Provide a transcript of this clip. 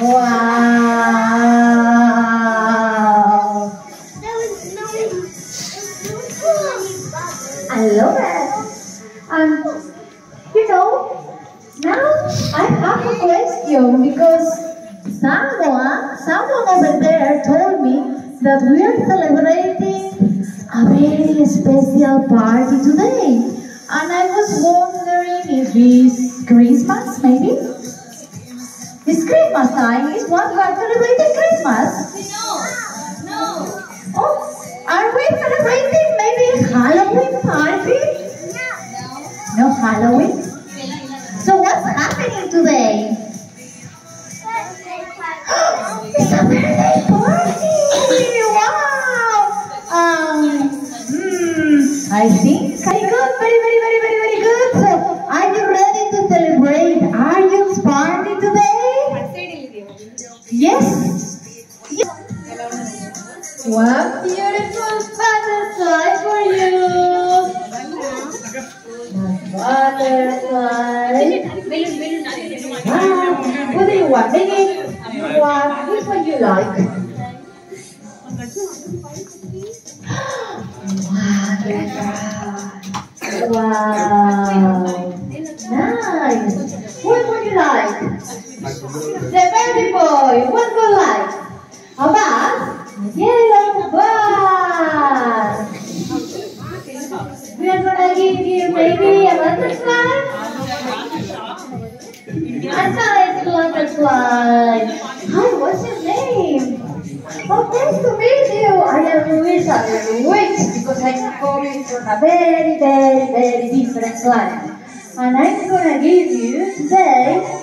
Wow. I love it. Um, you know, now I have a question because someone, someone over there told me that we are celebrating a very special party today. And I was wondering if it's Christmas, maybe? It's Christmas time. It's what we are celebrating Christmas. No, no, Oh, are we celebrating maybe Halloween party? no. No Halloween? So what's happening today? it's a birthday party! Wow! Um, hmm, I think very good, One beautiful butterfly for you! Butterfly. Ah, what do you want? Maybe what? Which one you like? Wow, wow, nice. What would you like? The baby boy. What would you like? A bus? Maybe a butterfly. A nice butterfly. Hi, what's your name? Oh, nice to meet you. I am Luis. I am Luis because I'm coming from a very, very, very different planet. And I'm gonna give you today